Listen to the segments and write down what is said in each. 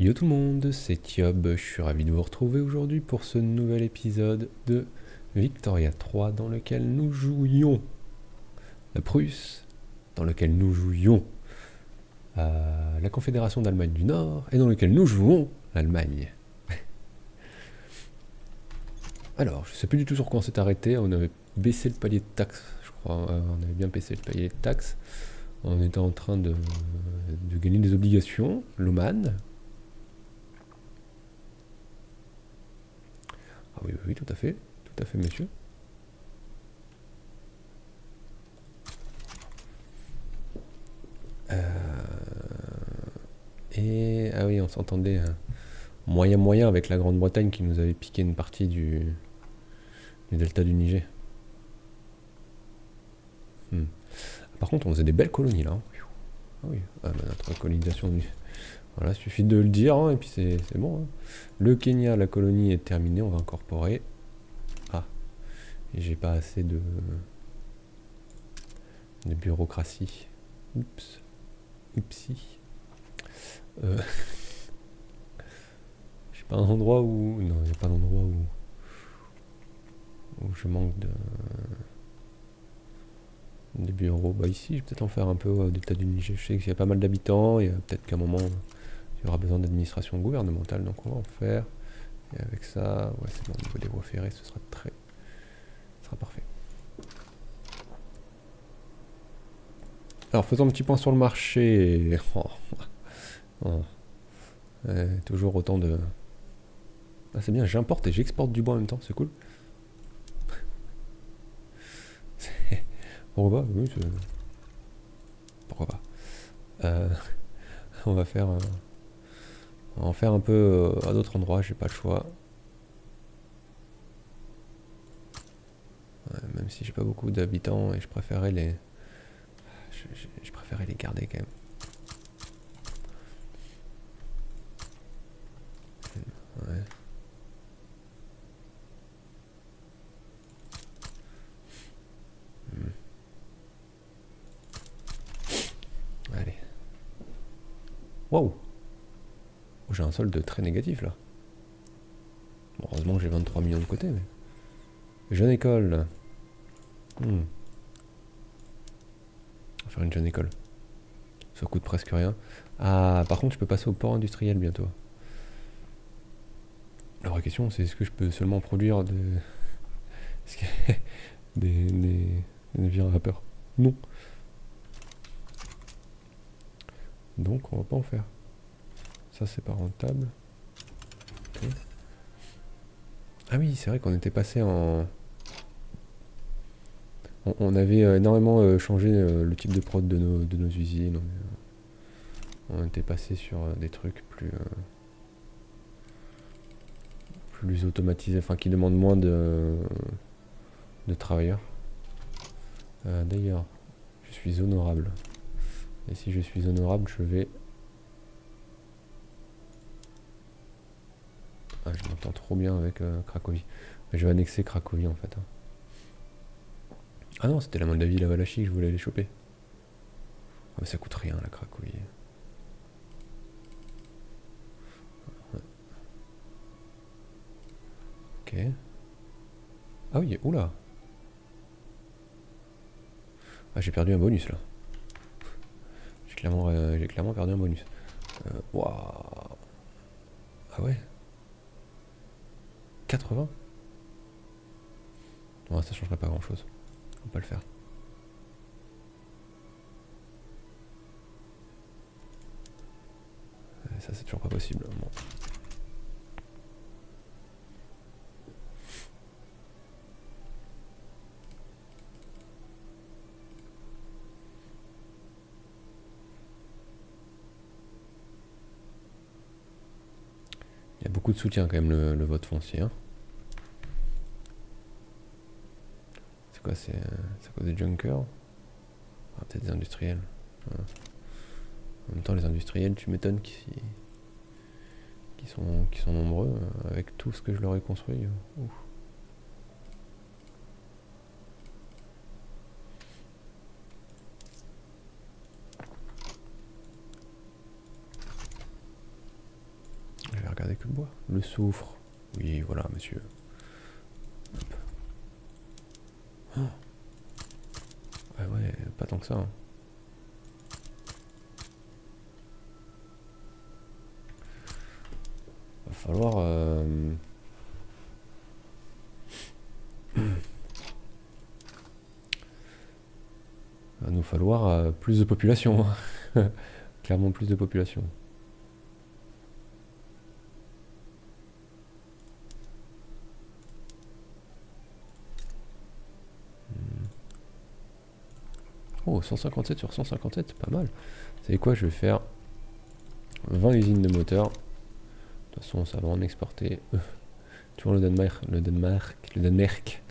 Yo tout le monde, c'est Tiob, je suis ravi de vous retrouver aujourd'hui pour ce nouvel épisode de Victoria 3 dans lequel nous jouions. La Prusse, dans lequel nous jouions. À la Confédération d'Allemagne du Nord et dans lequel nous jouons l'Allemagne. Alors, je sais plus du tout sur quoi on s'est arrêté, on avait baissé le palier de taxes, je crois, euh, on avait bien baissé le palier de taxes. On était en train de gagner des obligations, l'Oman, Ah oui, oui, tout à fait. Tout à fait, monsieur. Euh, et... Ah oui, on s'entendait hein. moyen moyen avec la Grande-Bretagne qui nous avait piqué une partie du, du delta du Niger. Hmm. Par contre, on faisait des belles colonies là. Hein. Ah oui, ah, bah, notre colonisation voilà, suffit de le dire, hein, et puis c'est bon. Hein. Le Kenya, la colonie est terminée, on va incorporer. Ah, j'ai pas assez de, de bureaucratie. Oups. Oupsie. Euh... j'ai pas un endroit où... Non, il n'y a pas d'endroit où... où je manque de... Des bureaux. Bah ici, je vais peut-être en faire un peu au delta du Niger. Je sais qu'il y a pas mal d'habitants, et peut-être qu'à un moment il y aura besoin d'administration gouvernementale, donc on va en faire. Et avec ça, ouais, c'est bon, au niveau des voies ferrées, ce sera très. Ce sera parfait. Alors, faisons un petit point sur le marché. Oh. Oh. toujours autant de. Ah, c'est bien, j'importe et j'exporte du bois en même temps, c'est cool. Pourquoi pas? Oui, Pourquoi pas euh, On va faire. On va en faire un peu euh, à d'autres endroits, j'ai pas le choix. même si j'ai pas beaucoup d'habitants et je préférais les. Je, préférais les garder quand même. Ouais. Hmm. Allez. Wow j'ai un solde très négatif là. heureusement que j'ai 23 millions de côté. Mais... Jeune école. Hmm. On va faire une jeune école. Ça coûte presque rien. Ah, par contre, je peux passer au port industriel bientôt. La vraie question, c'est est-ce que je peux seulement produire des, des, des, des navires à vapeur Non. Donc, on va pas en faire. Ça, c'est pas rentable. Ah oui, c'est vrai qu'on était passé en... On, avait euh, énormément euh, changé euh, le type de prod de nos, de nos usines. On, était passé sur des trucs plus... plus automatisés, enfin qui demandent moins de, de travailleurs. D'ailleurs, je suis honorable. Et si je suis honorable, je vais Trop bien avec euh, Cracovie. je vais annexer Cracovie en fait. Hein. Ah non, c'était la Moldavie, la Valachie je voulais les choper. Ah, mais ça coûte rien la Cracovie. Ok. Ah oui, oula. Ah, j'ai perdu un bonus là. J'ai clairement, euh, clairement perdu un bonus. Euh, waouh. Ah ouais 80 Non, ça changerait pas grand chose. On va pas le faire. ça, c'est toujours pas possible. De soutien quand même le, vote foncier. Hein. C'est quoi C'est quoi des junkers ah, Peut-être des industriels. En même temps, les industriels, tu m'étonnes qu'ils sont, qui sont nombreux euh, avec tout ce que je leur ai construit. que le soufre. Oui, voilà, monsieur. Ouais, ouais, pas tant que ça. Hein. Va falloir... Euh... Va nous falloir euh, plus de population. Hein. Clairement plus de population. Oh, 157 sur 157, c'est pas mal. Savez quoi, je vais faire 20 usines de moteurs. De toute façon, ça va en exporter. toujours le Danemark, le Danemark, le Danemark.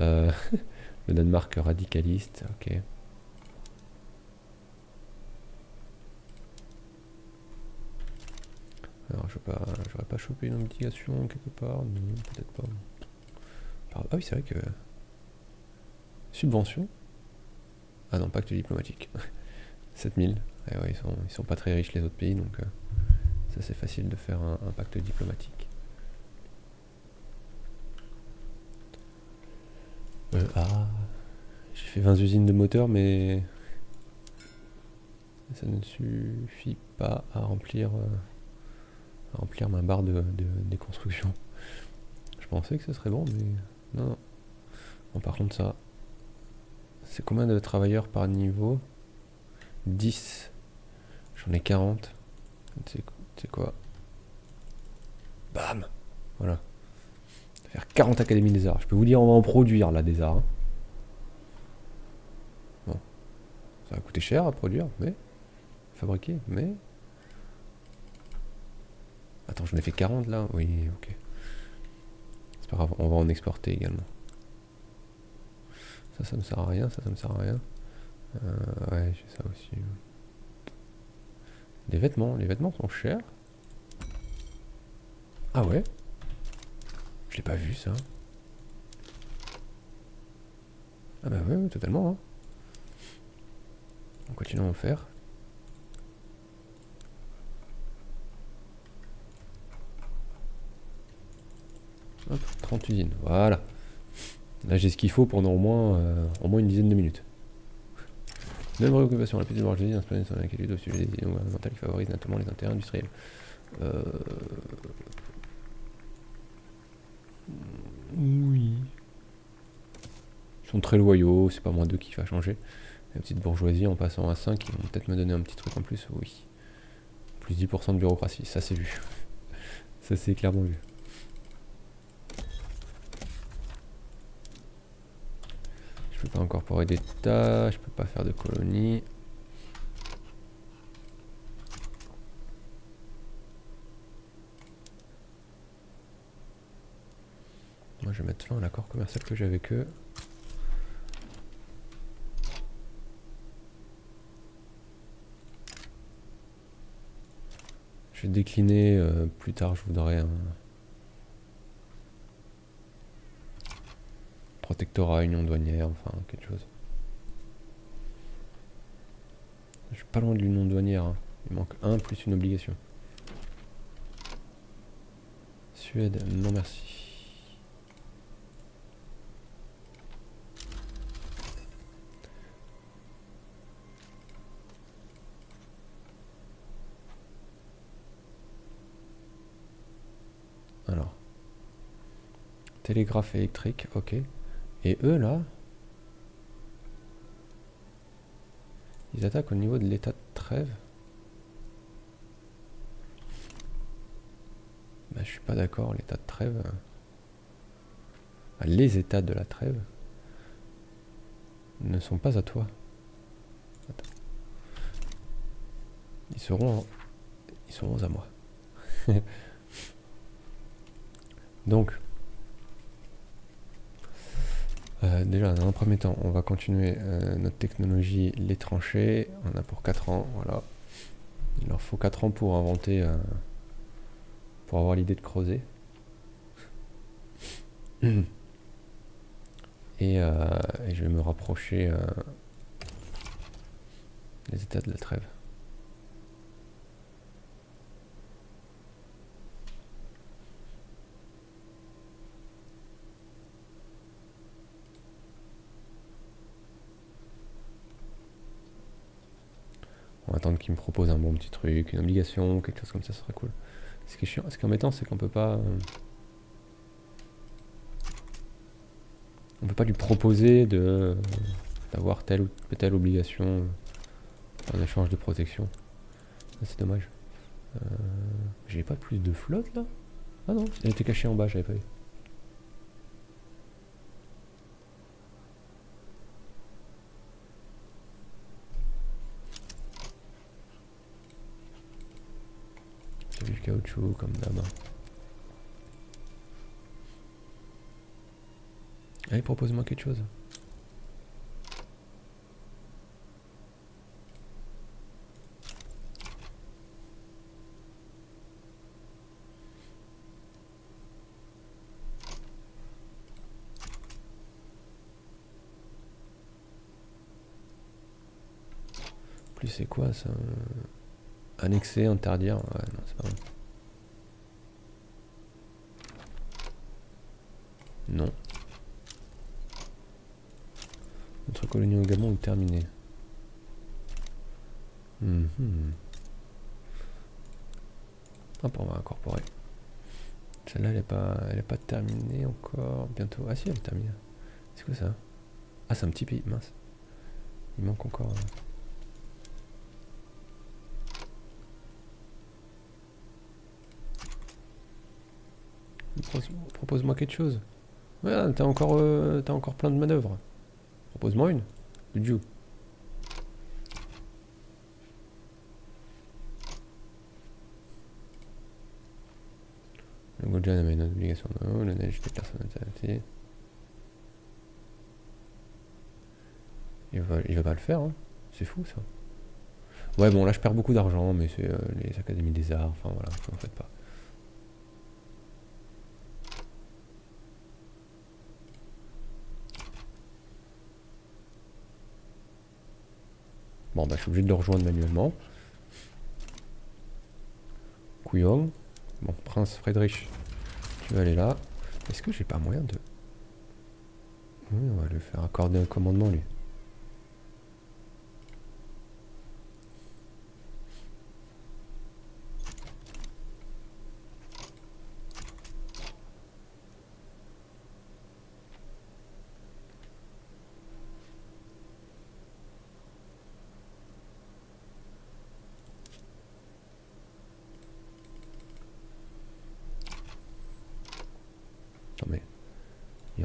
Euh, le Danemark radicaliste, ok. Alors, je pas, j'aurais pas chopé une obligation quelque part, non, peut-être pas. Ah oui, c'est vrai que subvention. Ah non, pacte diplomatique. 7000. Eh ouais, ils, sont, ils sont pas très riches les autres pays, donc euh, ça c'est facile de faire un, pacte diplomatique. Euh, ah, j'ai fait 20 usines de moteurs, mais ça ne suffit pas à remplir, euh, remplir ma barre de, des constructions. Je pensais que ce serait bon, mais non, non. Bon, par contre, ça, c'est combien de travailleurs par niveau? 10. J'en ai 40. C'est quoi? Bam Voilà. Faire 40 académies des arts. Je peux vous dire, on va en produire là des arts. Hein. Bon. Ça va coûter cher à produire, mais. Fabriquer, mais. Attends, j'en ai fait 40 là? Oui, ok. C'est pas grave, on va en exporter également. Ça, ça me sert à rien, ça, ça me sert à rien. Euh, ouais, j'ai ça aussi. Les vêtements, les vêtements sont chers. Ah ouais? Je l'ai pas vu ça. Ah bah ouais, totalement. Hein. On continue à en faire. Hop, 30 usines, voilà. Là, j'ai ce qu'il faut pendant au moins, euh, au moins une dizaine de minutes. Même préoccupation, la petite marge de inspirée sur l'inquiétude au sujet des idées gouvernementales qui favorisent notamment les intérêts industriels. Euh... Oui. Ils sont très loyaux, c'est pas moi d'eux qui va changer. La petite bourgeoisie en passant à 5, ils vont peut-être me donner un petit truc en plus, oui. Plus 10% de bureaucratie, ça c'est vu. ça c'est clairement vu. Peux pas incorporer d'état, je peux pas faire de colonie. Moi je vais mettre fin à l'accord commercial que j'ai avec eux. Je vais décliner euh, plus tard, je voudrais un... protectorat, union douanière, enfin quelque chose. Je suis pas loin de l'union douanière. Hein. Il manque un plus une obligation. Suède, non merci. Alors. Télégraphe électrique, ok. Et eux, là, ils attaquent au niveau de l'état de trêve. Bah, je suis pas d'accord, l'état de trêve. Ah, les états de la trêve ne sont pas à toi. Ils seront, ils seront à moi. Donc, Euh, déjà, dans un premier temps, on va continuer euh, notre technologie, les tranchées. On a pour 4 ans, voilà. Il leur faut 4 ans pour inventer, euh, pour avoir l'idée de creuser. Et, et, je vais me rapprocher des états de la trêve. Attendre qu'il me propose un bon petit truc, une obligation, quelque chose comme ça, ce serait cool. Ce qui est chiant, ce qui est embêtant, c'est qu'on peut pas... euh, On peut pas lui proposer de d'avoir telle ou telle obligation en échange de protection. C'est dommage. Euh, J'ai pas plus de flotte là? Ah non, elle était cachée en bas, j'avais pas vu. Comme d'hab. Allez, propose-moi quelque chose. Plus c'est quoi ça? Annexer, interdire? Ouais, non, c'est pas bon. Non. Notre colonie au Gabon est terminée. Mhm. Hop, on va incorporer. Celle-là, elle est pas, elle est pas terminée encore. Bientôt. Ah si, elle est terminée. C'est quoi ça? Ah, c'est un petit pays. Mince. Il manque encore. Propose- Propose-moi quelque chose. Ouais, t'as encore, euh, encore plein de manœuvres. Propose-moi une. Le Goljan avait une obligation de haut, le neige des personnes intéressées. Il va, il va pas le faire, hein. C'est fou ça. Ouais, bon, là je perds beaucoup d'argent, mais c'est euh, les académies des arts, enfin voilà, en fait pas. Bon, bah, je suis obligé de le rejoindre manuellement. Couillon. Bon, Prince Friedrich, tu vas aller là. Est-ce que j'ai pas moyen de... Oui, on va lui faire accorder un commandement, lui.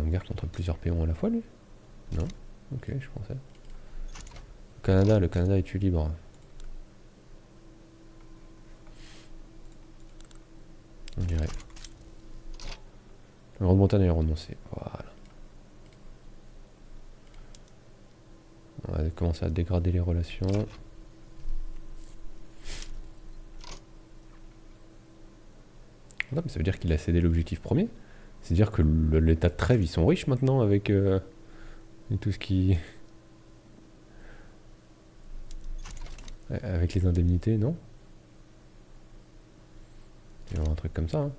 Guerre contre plusieurs péons à la fois, lui Non? Ok, je pensais. Le Canada, le Canada est-tu libre? On dirait. La Grande-Bretagne a renoncé. Voilà. On va commencer à dégrader les relations. Non, mais ça veut dire qu'il a cédé l'objectif premier. C'est-à-dire que l'état de trêve, ils sont riches maintenant avec, euh, tout ce qui. Avec les indemnités, non? Il y aura un truc comme ça. hein.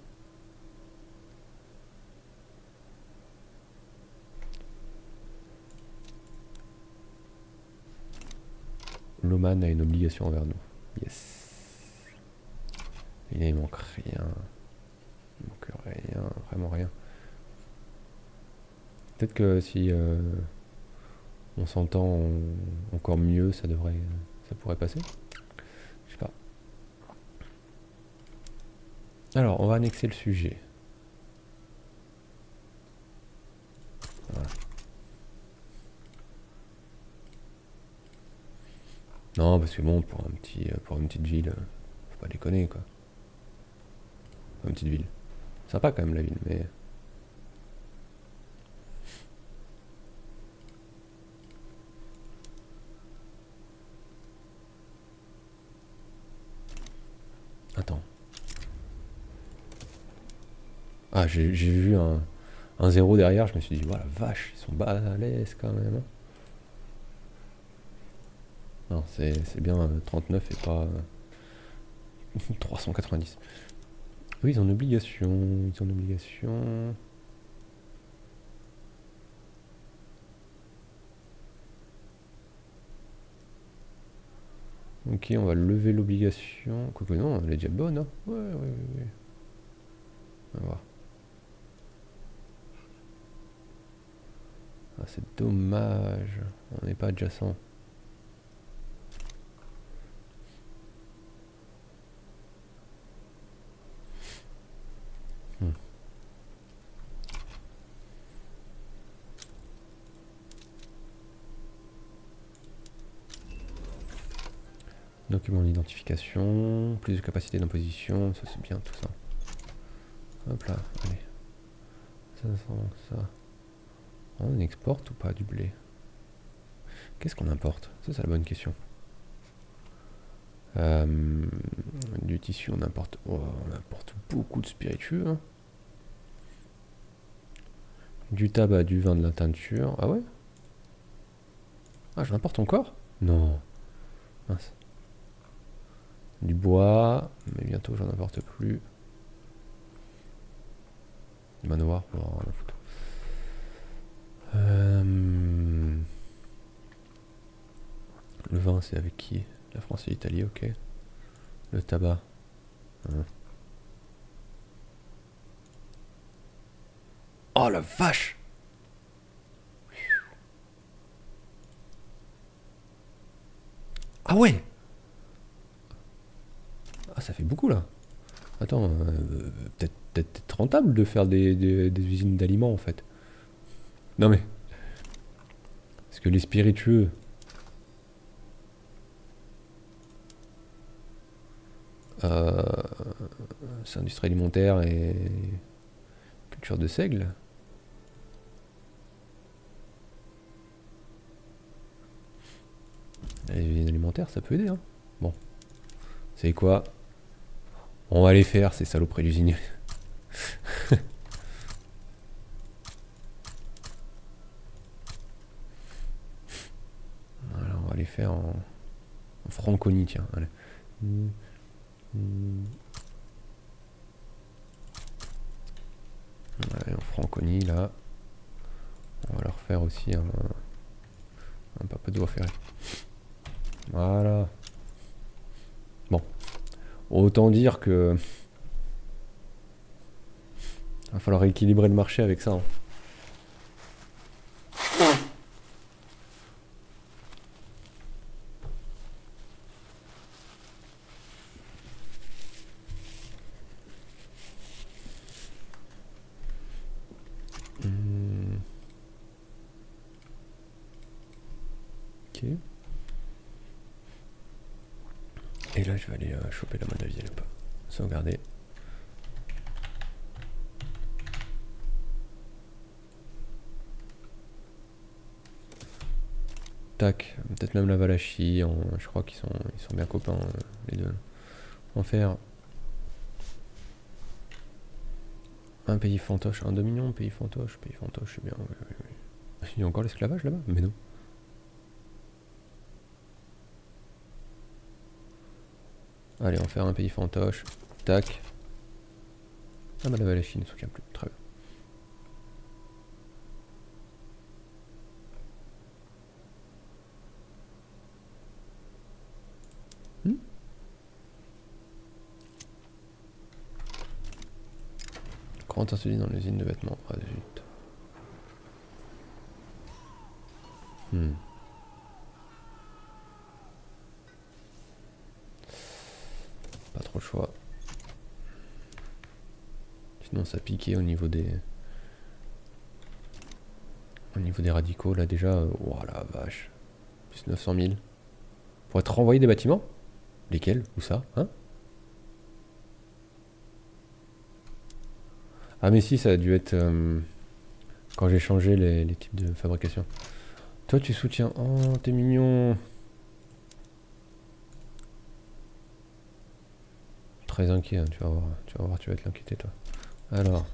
L'Oman a une obligation envers nous. Yes. Et là, il manque rien. Rien, vraiment rien. Peut-être que si euh, on s'entend en- encore mieux, ça devrait, ça pourrait passer. Je sais pas. Alors, on va annexer le sujet. Voilà. Non, parce que bon, pour un petit, pour une petite ville, faut pas déconner quoi. Une petite ville. Sympa quand même la ville, mais. Attends. Ah, j'ai vu un, zéro derrière, je me suis dit, voilà, vache, ils sont balèzes quand même. hein. Non, c'est bien euh, 39 et pas euh, 390. Oui, ils ont une obligation, ils ont une obligation. Ok, on va lever l'obligation. Quoique non, elle est déjà bonne. Hein. Ouais, ouais, ouais. On va voir. Ah, c'est dommage. On n'est pas adjacent. Document d'identification, plus de capacité d'imposition, ça c'est bien tout ça. Hop là, allez. Ça, ça, ça. On exporte ou pas du blé? Qu'est-ce qu'on importe? Ça, c'est la bonne question. Euh, du tissu, on importe, oh, on importe beaucoup de spiritueux. Hein. Du tabac, du vin, de la teinture. Ah ouais? Ah, j'en importe encore? Non. Mince. Du bois, mais bientôt j'en importe plus. Du manoir, on va la photo. Euh, le vin, c'est avec qui? La France et l'Italie, ok. Le tabac. Hein. Oh la vache Ah ouais Ah ça fait beaucoup là. Attends, euh, peut-être rentable de faire des usines d'aliments en fait. Non mais. Parce que les spiritueux. Euh, c'est industrie alimentaire et culture de seigle. Les usines alimentaires, ça peut aider. Hein. Bon. C'est quoi? On va les faire, ces saloperies d'usiniers. faire en, franconie, tiens. Allez. en franconie, là. On va leur faire aussi un, un peu de doigt ferré. Voilà. Autant dire que... Il va falloir équilibrer le marché avec ça. Hein. Et là, je vais aller euh, choper la mode avis, pas. Sauvegarder. Tac, peut-être même la Valachie, je crois qu'ils sont, ils sont bien copains, euh, les deux. En faire un pays fantoche, un dominion, pays fantoche, pays fantoche, c'est bien. Il y a encore l'esclavage là-bas? Mais non. Allez, on va faire un pays fantoche. Tac. Ah bah Chine ne se souvient plus. Très bien. Hmm Grand insolite dans l'usine de vêtements. Ah zut. Hmm. trop le choix. Sinon ça piquait au niveau des... Au niveau des radicaux là déjà... Oh la vache. Plus 900 000. Pour être renvoyé des bâtiments? Lesquels? Où ça? Hein? Ah mais si ça a dû être... Euh, quand j'ai changé les, les types de fabrication. Toi tu soutiens... Oh t'es mignon très inquiet, hein, tu vas voir, tu vas voir, tu vas être toi. Alors,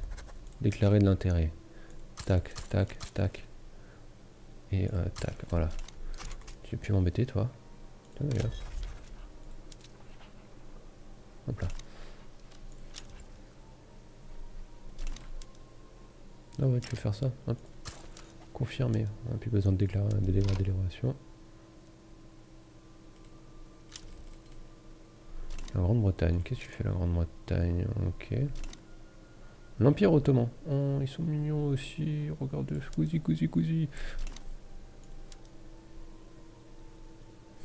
déclarer de l'intérêt. Tac, tac, tac. Et euh, tac, voilà. Tu peux m'embêter toi. Hop là. Ah ouais, tu peux faire ça. Confirmer. On n'a plus besoin de déclarer, de. La Grande-Bretagne. Qu'est-ce que tu fais la Grande-Bretagne? Ok. L'Empire Ottoman. Oh, ils sont mignons aussi. Regarde, cousi, cousi, cousi.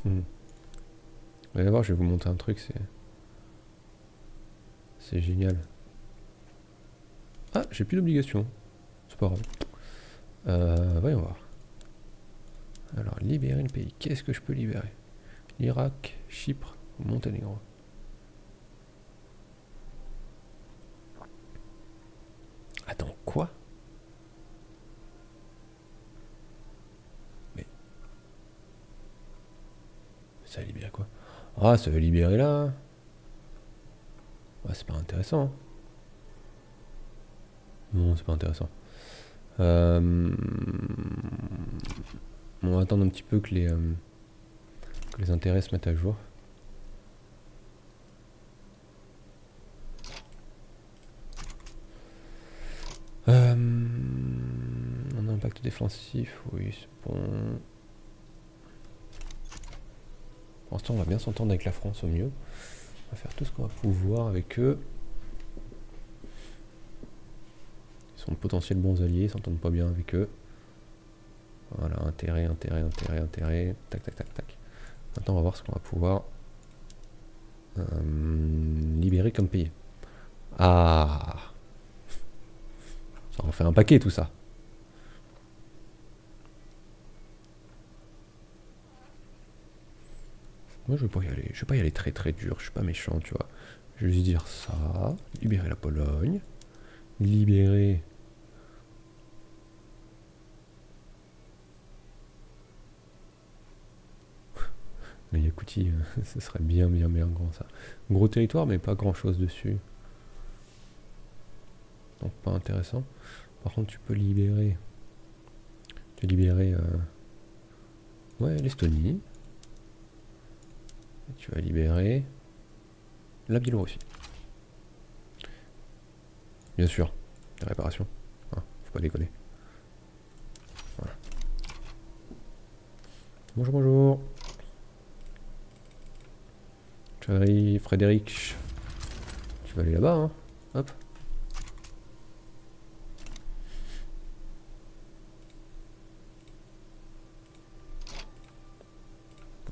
Hmm. Vous allez voir, je vais vous montrer un truc, c'est... C'est génial. Ah, j'ai plus d'obligation. C'est pas grave. Euh, voyons voir. Alors, libérer le pays. Qu'est-ce que je peux libérer? L'Irak, Chypre, Monténégro. Attends, quoi? Mais... Ça libère quoi? Ah, ça va libérer là c'est pas intéressant. Non, c'est pas intéressant. Euh, on va attendre un petit peu que les, euh, que les intérêts se mettent à jour. Euh, un impact défensif, oui, c'est bon. Pour l'instant, on va bien s'entendre avec la France au mieux. On va faire tout ce qu'on va pouvoir avec eux. Ils sont de potentiels bons alliés, ils s'entendent pas bien avec eux. Voilà, intérêt, intérêt, intérêt, intérêt. Tac, tac, tac, tac. Maintenant, on va voir ce qu'on va pouvoir euh, libérer comme pays. Ah Ça en fait un paquet tout ça. Je vais pas y aller. Je vais pas y aller très très dur, je suis pas méchant, tu vois. Je vais juste dire ça, libérer la Pologne, libérer Le Yakoutie, euh, ce serait bien, bien, bien grand ça. Gros territoire, mais pas grand chose dessus. Donc pas intéressant. Par contre, tu peux libérer. Tu libérer. Euh, ouais, l'Estonie. Tu vas libérer la Biélorussie. Bien sûr, la réparation. Hein, faut pas déconner. Voilà. Bonjour, bonjour. Frédéric. Tu vas aller là-bas, hein Hop.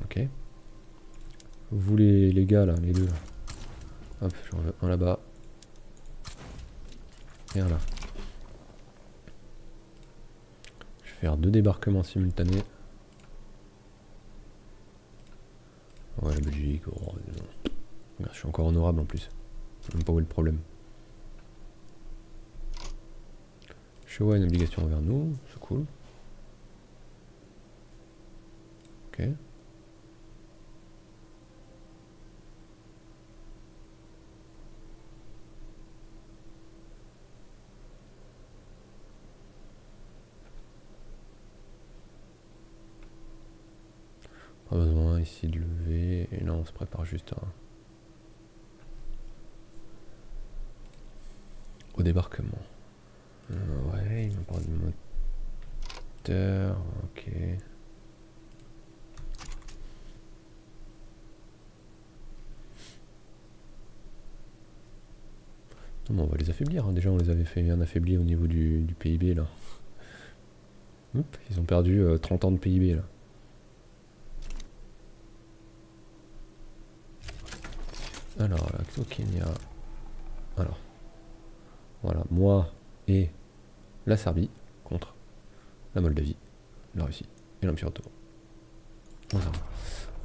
Ok. Vous les, gars là, les deux. Hop, j'en veux un là-bas. Et un là. Je vais faire deux débarquements simultanés. Ouais, la Belgique, oh, je suis encore honorable en plus. Je sais pas où est le problème. Showa a une obligation envers nous, c'est cool. Ok. Pas besoin de lever. Et là, on se prépare juste au débarquement. Euh, ouais, il me parle du moteur. Ok. Non, on va les affaiblir. Hein. Déjà, on les avait fait bien affaiblir au niveau du, PIB là. ils ont perdu 30 euh, ans de PIB là. Alors, au Kenya. Alors. Voilà, moi et la Serbie contre la Moldavie, la Russie et l'Empire ottoman.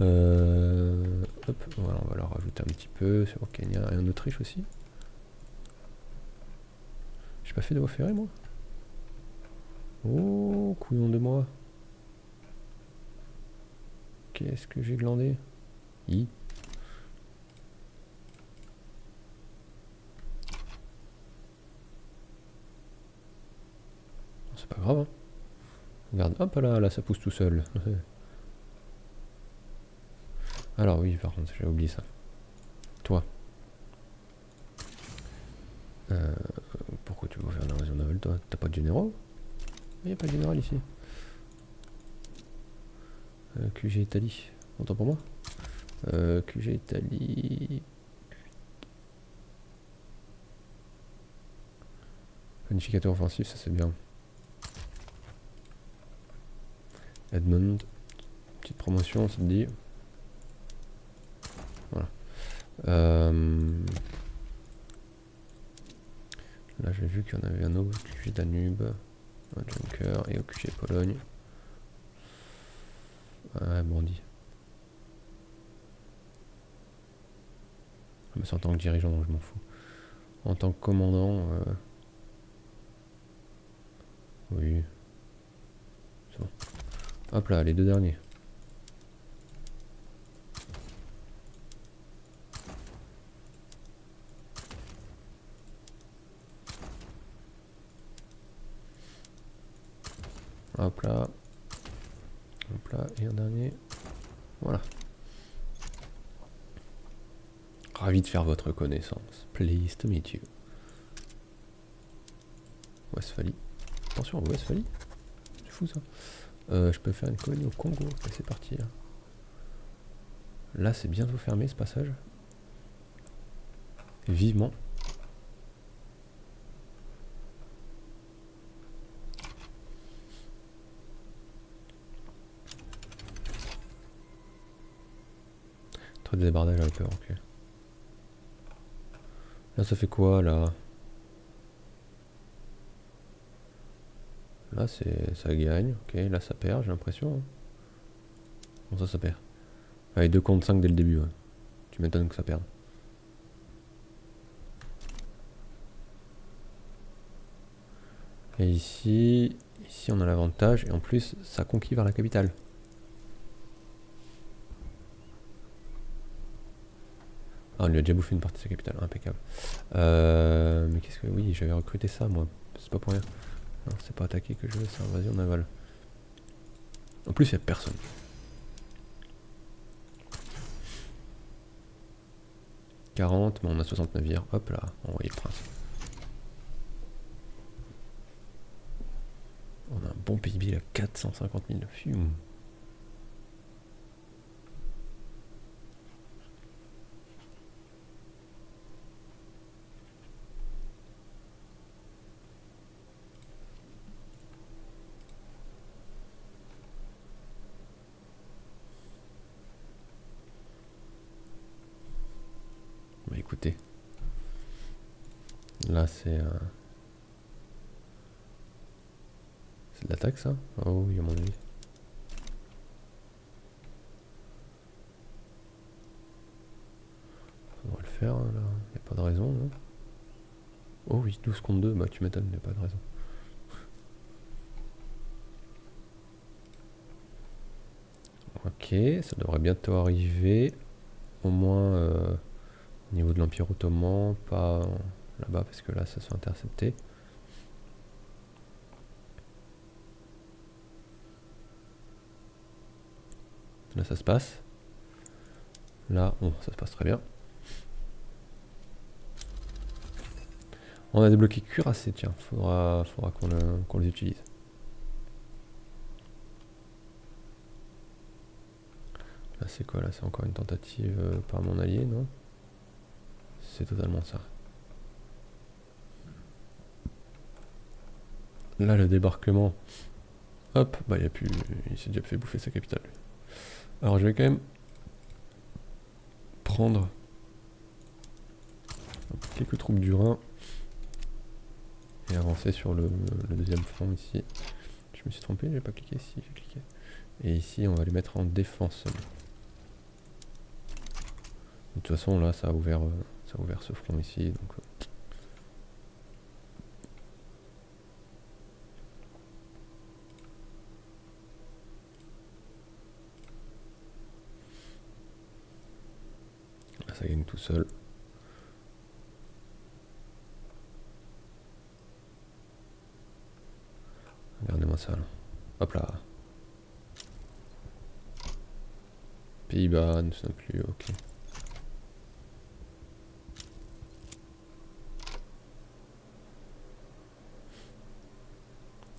Euh, hop, voilà, on va leur rajouter un petit peu sur Kenya et en Autriche aussi. J'ai pas fait de voie ferrée moi Oh, couillon de moi. Qu'est-ce que j'ai glandé? I. grave. Hein. Regarde, hop là, là ça pousse tout seul. Alors oui, par contre, j'ai oublié ça. Toi. Euh, pourquoi tu veux faire une invasion navale toi? T'as pas de général? Il n'y a pas de général ici. Euh, QG Italie. Entends pour moi euh, QG Italie. Planificateur offensif, ça c'est bien. Edmund, petite promotion, ça te dit. Voilà. Euh, là j'ai vu qu'il y en avait un autre, QG Danube, un Junker et au QG Pologne. Ouais, bandit. Mais c'est en tant que dirigeant, donc je m'en fous. En tant que commandant, euh, oui. Hop là, les deux derniers. Hop là. Hop là, et un dernier. Voilà. Ravi de faire votre connaissance. Pleased to meet you. Westphalie. Attention, Westphalie. C'est fou ça. Euh, je peux faire une colonie au Congo. c'est parti. Là, là c'est bientôt fermé ce passage. Vivement. Trop de débardage à peur, ok. Là, ça fait quoi, là? Là, ça gagne. Ok, là, ça perd, j'ai l'impression. Hein. Bon, ça, ça perd. Allez, 2 contre 5 dès le début. Tu m'étonnes que ça perde. Et ici, ici on a l'avantage. Et en plus, ça conquit vers la capitale. Ah, on lui a déjà bouffé une partie de sa capitale, impeccable. Euh, mais qu'est-ce que... Oui, j'avais recruté ça, moi. C'est pas pour rien. Non, c'est pas attaquer que je veux, c'est invasion navale. En plus, il n'y a personne. « 40, mais on a 60 navires. Hop là, envoyé le prince. On a un bon PIB à 450 000. Fume. écoutez. Là, c'est... Euh... C'est de l'attaque, ça Oh oui, à mon avis. Va le faire, hein, là. Il a pas de raison, non Oh oui, 12 contre 2, bah tu m'étonnes, il a pas de raison. Ok, ça devrait bientôt arriver. Au moins... Euh au niveau de l'Empire ottoman, pas là-bas parce que là ça se fait intercepter. Là ça se passe. Là, bon, ça se passe très bien. On a débloqué cuirassé, tiens, faudra, faudra qu'on les utilise. Là c'est quoi là? C'est encore une tentative euh, par mon allié, non? C'est totalement ça. Là, le débarquement. Hop, bah il a pu. Il s'est déjà fait bouffer sa capitale. Alors je vais quand même prendre quelques troupes du Rhin et avancer sur le, deuxième front ici. Je me suis trompé, j'ai pas cliqué ici, j'ai cliqué. Et ici on va les mettre en défense. De toute façon là ça a ouvert euh, ça a ouvert ce front ici. Donc, ça gagne tout seul. Regardez-moi ça là. Hop là. Pays-Bas, ne sont plus, ok.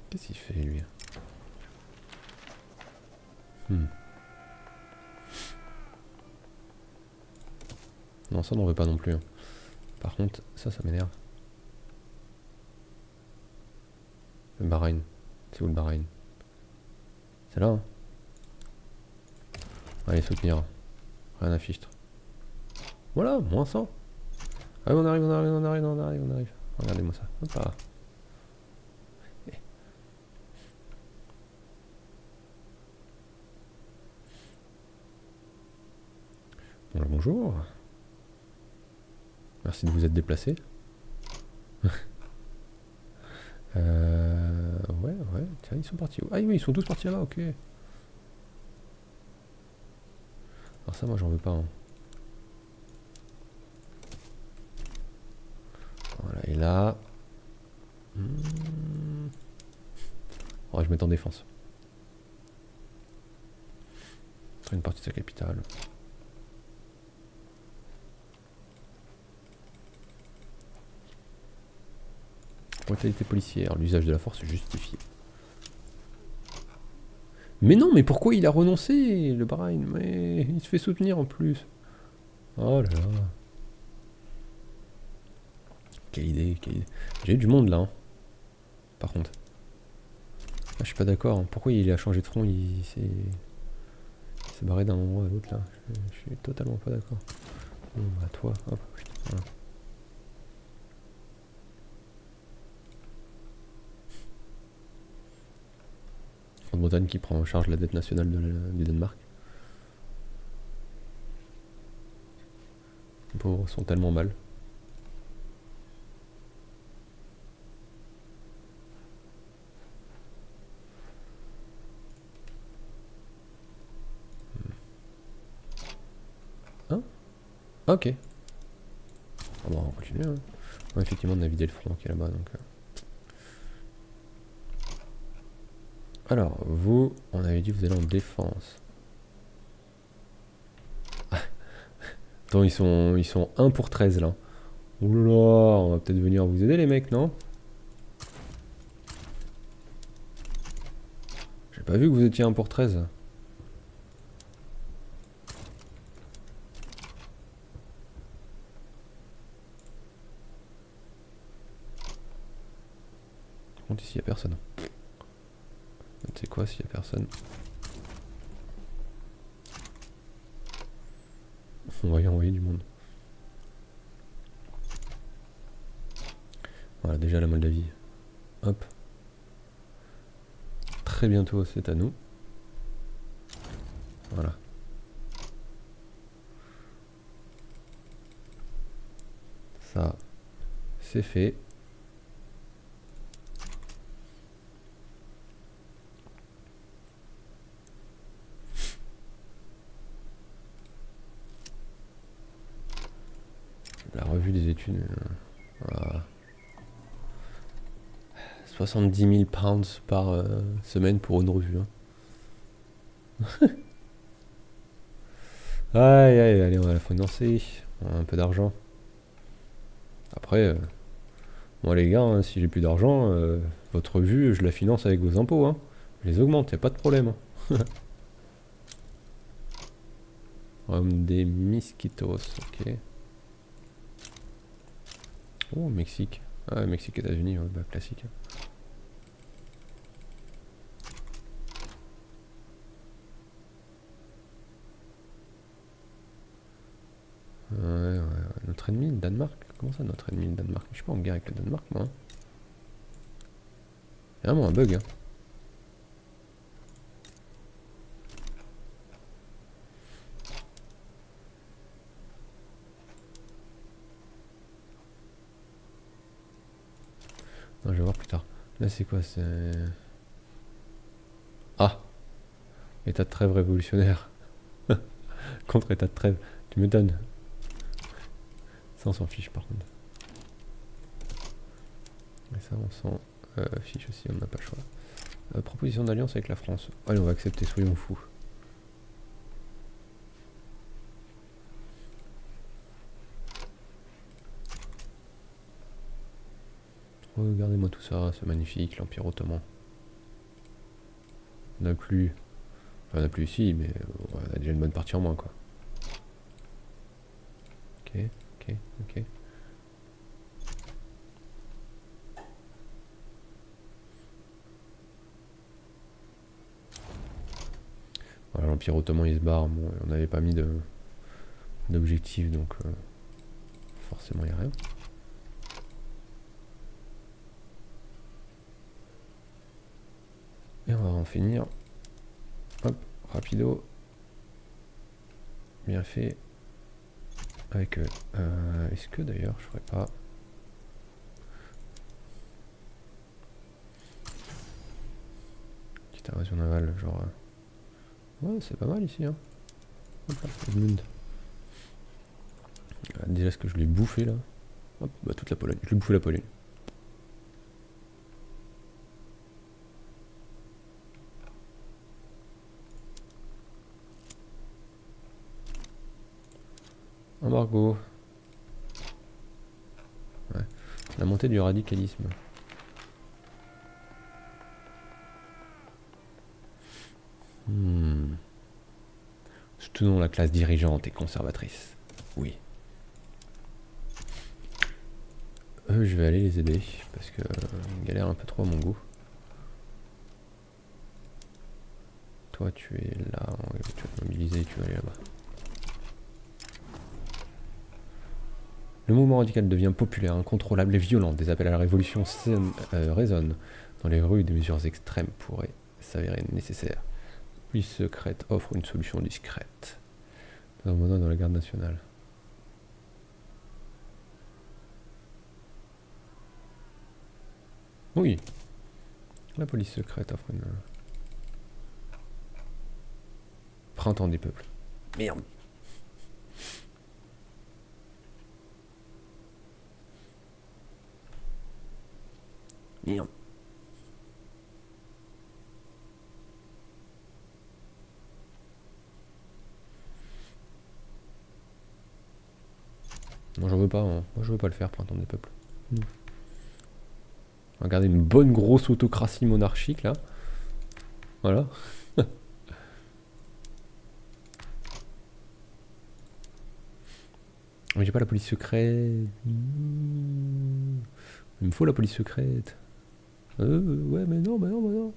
Qu'est-ce qu'il fait lui? Hmm. Non, ça n'en veut pas non plus. Hein. Par contre, ça, ça m'énerve. Le Bahreïn. C'est où le Bahreïn? C'est là, hein Allez, soutenir. Rien à fichtre. Voilà, moins 100. Allez, on arrive, on arrive, on arrive, on arrive, on arrive. Regardez-moi ça. Hop là. bonjour. Merci de vous être déplacé. euh, ouais, ouais, tiens, ils sont partis Ah oui, ils sont tous partis là, ok. Alors ça, moi, j'en veux pas. Hein. Voilà, et là... Hmm. Oh, je mets en défense. Une partie de sa capitale. Brutalité policière, l'usage de la force justifié. Mais non, mais pourquoi il a renoncé, le Bahreïn? Mais il se fait soutenir en plus. Oh là là. Quelle idée, quelle idée. J'ai eu du monde là. Hein. Par contre. Ah, je suis pas d'accord. Hein. Pourquoi il a changé de front Il s'est barré d'un endroit à l'autre là? Je, suis totalement pas d'accord. Bon, bah toi, hop, voilà. Grande-Bretagne qui prend en charge la dette nationale du Danemark. Les pauvres sont tellement mal. Hein? Ok. Ah bon, on va continuer. Hein. effectivement, on a vidé le front qui est là-bas. donc... Alors, vous, on avait dit que vous allez en défense. Attends, ils sont, ils sont 1 pour 13 là. Oulala, on va peut-être venir vous aider les mecs, non? J'ai pas vu que vous étiez 1 pour 13. Par contre, ici, il a personne? C'est quoi s'il y a personne On va y envoyer du monde. Voilà, déjà la Moldavie. Hop. Très bientôt, c'est à nous. Voilà. Ça, c'est fait. Des études. 70 000 pounds par euh, semaine pour une revue. Hein. aïe, aïe, allez, on va la financer. un peu d'argent. Après, euh, moi les gars, hein, si j'ai plus d'argent, euh, votre revue, je la finance avec vos impôts. Hein. Je les augmente, y a pas de problème. Hein. des mosquitos, ok. Oh, Mexique. Ah, Mexique, États-Unis, bah, classique. Ouais, ouais. Notre ennemi, le Danemark. Comment ça, notre ennemi, le Danemark? Je suis pas en guerre avec le Danemark, moi. Hein. vraiment un bug, hein. Je vais voir plus tard. Là, c'est quoi C'est. Ah État de trêve révolutionnaire. Contre état de trêve. Tu me donnes. Ça, on s'en fiche par contre. Et ça, on s'en euh, fiche aussi, on n'a pas le choix. Euh, proposition d'alliance avec la France. Allez, on va accepter, soyons fous. Oh, regardez-moi tout ça, c'est magnifique, l'Empire Ottoman. On n'a plus... Enfin, on n'a plus ici, mais euh, on a déjà une bonne partie en moins, quoi. Ok, ok, ok. Voilà, l'Empire Ottoman, il se barre. Bon, on n'avait pas mis d'objectif, donc... Euh, forcément, il n'y a rien. Et on va en finir. Hop, rapido. Bien fait. Avec. Euh, est-ce que d'ailleurs je ferais pas. Petite invasion navale, genre. Euh, ouais, c'est pas mal ici, hein. Hop là. Ah, déjà, ce que je l'ai bouffé là? Hop, bah toute la Pologne. Je lui ai bouffé la Pologne. Embargo. Ouais. La montée du radicalisme. Hmm. Soutenons la classe dirigeante et conservatrice. Oui. Eux, je vais aller les aider parce que euh, galère un peu trop à mon goût. Toi, tu es là, tu vas te mobiliser, tu vas aller là-bas. Le mouvement radical devient populaire, incontrôlable et violent. Des appels à la révolution euh, résonnent dans les rues. Des mesures extrêmes pourraient s'avérer nécessaires. Police secrète offre une solution discrète. Dans dans la garde nationale. Oui. La police secrète offre une... Printemps des peuples. Merde. Merde. Non, j'en veux pas. Hein. Moi, je veux pas le faire, Printemps des peuples. Hmm. Regardez une bonne grosse autocratie monarchique là. Voilà. Mais j'ai pas la police secrète. Il me faut la police secrète. Euh, ouais, mais non, mais non, mais non.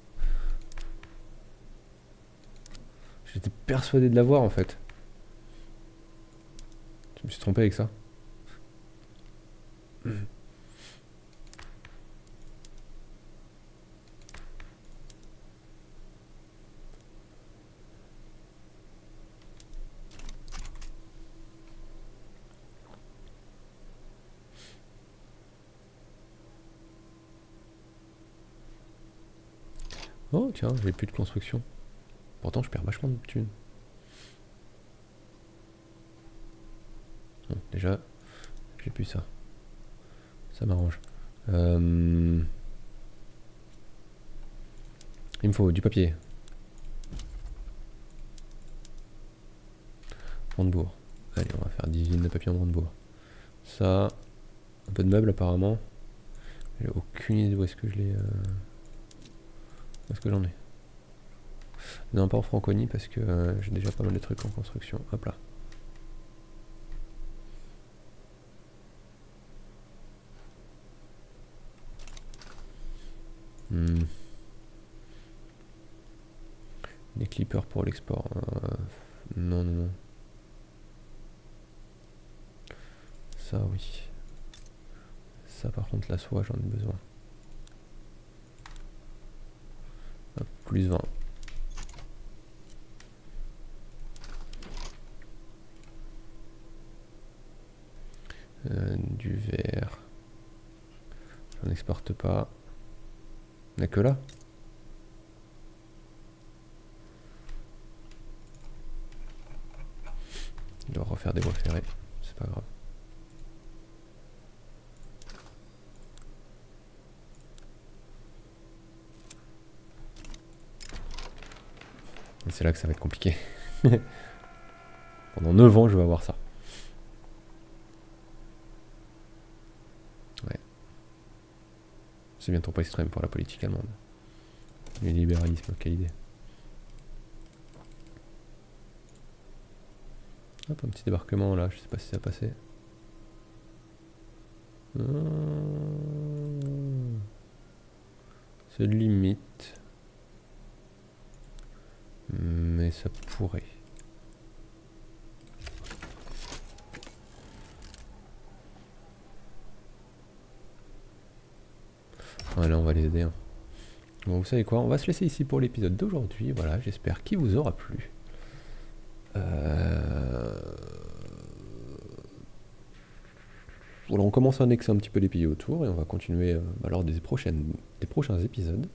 J'étais persuadé de l'avoir en fait. Je me suis trompé avec ça. Tiens, j'ai plus de construction. Pourtant je perds vachement de thunes. déjà, j'ai plus ça. Ça m'arrange. Euh, il me faut du papier. Brandebourg. Allez, on va faire 10 de papier en Brandebourg. Ça, un peu de meubles apparemment. J'ai aucune idée où est-ce que je les... Euh, est-ce que j'en ai Non, pas en Franconie parce que euh, j'ai déjà pas mal de trucs en construction. Hop là. Hmm. Des clippers pour l'export. Euh, non, non, non. Ça, oui. Ça, par contre, la soie, j'en ai besoin. Plus 20. Euh, du verre. J'en exporte pas. On que là. Il doit refaire des voies ferrées. C'est pas grave. C'est là que ça va être compliqué. Pendant 9 ans, je vais avoir ça. Ouais. C'est bientôt pas extrême pour la politique allemande. Le libéralisme, quelle idée. Hop, un petit débarquement là, je sais pas si ça a passé. Ah. C'est limite. Mais ça pourrait. Voilà, on va les aider. Hein. Bon, vous savez quoi, on va se laisser ici pour l'épisode d'aujourd'hui. Voilà, j'espère qu'il vous aura plu. Euh... On commence à annexer un petit peu les pays autour et on va continuer euh, lors des, prochaines, des prochains épisodes.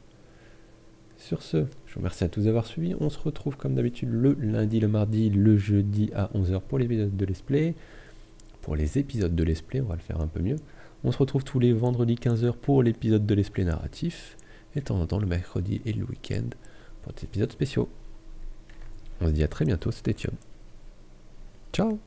Sur ce, je vous remercie à tous d'avoir suivi. On se retrouve comme d'habitude le lundi, le mardi, le jeudi à 11h pour l'épisode de Let's Play. Pour les épisodes de Let's Play, on va le faire un peu mieux. On se retrouve tous les vendredis 15h pour l'épisode de l'esprit narratif, et de temps en temps le mercredi et le week-end pour des épisodes spéciaux. On se dit à très bientôt, c'était Thion. Ciao